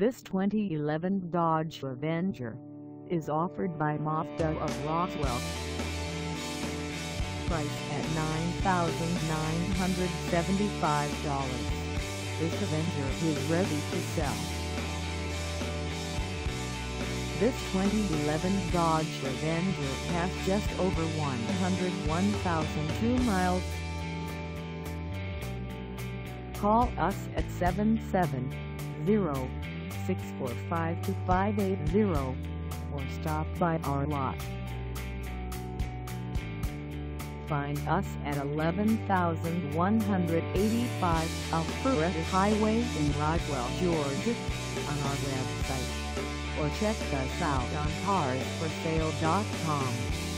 This 2011 Dodge Avenger is offered by Mazda of Roswell. Price at $9,975. This Avenger is ready to sell. This 2011 Dodge Avenger has just over 101,002 miles. Call us at 770-645-2580 or stop by our lot. Find us at 11185 Alpharetta Highway in Roswell, Georgia on our website or check us out on carsforsale.com.